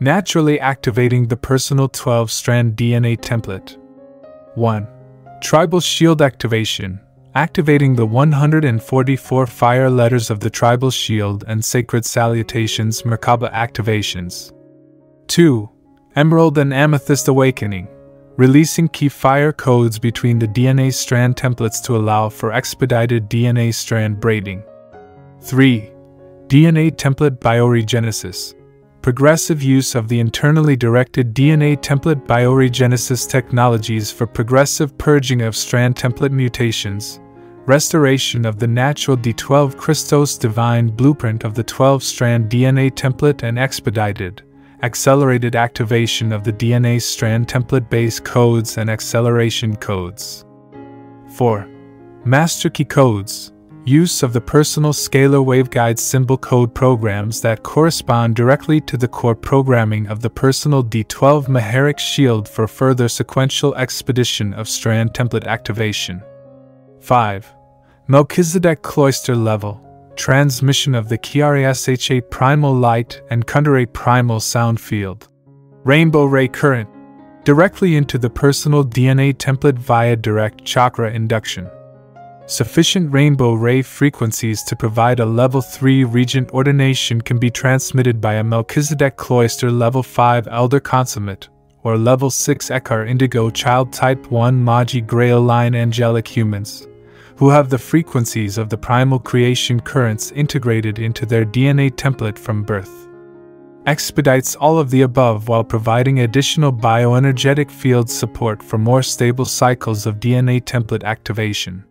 Naturally activating the personal 12 strand DNA template. 1. Tribal Shield Activation Activating the 144 fire letters of the Tribal Shield and Sacred Salutations Merkaba activations. 2. Emerald and Amethyst Awakening Releasing key fire codes between the DNA strand templates to allow for expedited DNA strand braiding. 3. DNA Template Bioregenesis progressive use of the internally directed DNA template bioregenesis technologies for progressive purging of strand template mutations, restoration of the natural D12 Christos divine blueprint of the 12 strand DNA template, and expedited, accelerated activation of the DNA strand template base codes and acceleration codes. 4. Master key codes use of the personal scalar waveguide symbol code programs that correspond directly to the core programming of the personal D12 Maharic shield for further sequential expedition of strand template activation. 5. Melchizedek Cloister Level Transmission of the Kee-Ra-ShA Primal Light and Khundaray Primal Sound Field. Rainbow Ray Current directly into the personal DNA template via direct chakra induction sufficient rainbow ray frequencies to provide a level 3 regent ordination can be transmitted by a Melchizedek Cloister level 5 Elder Consummate, or level 6 Eckar Indigo Child Type 1 Maji Grail Line Angelic Humans, who have the frequencies of the primal creation currents integrated into their DNA template from birth. Expedites all of the above while providing additional bioenergetic field support for more stable cycles of DNA template activation.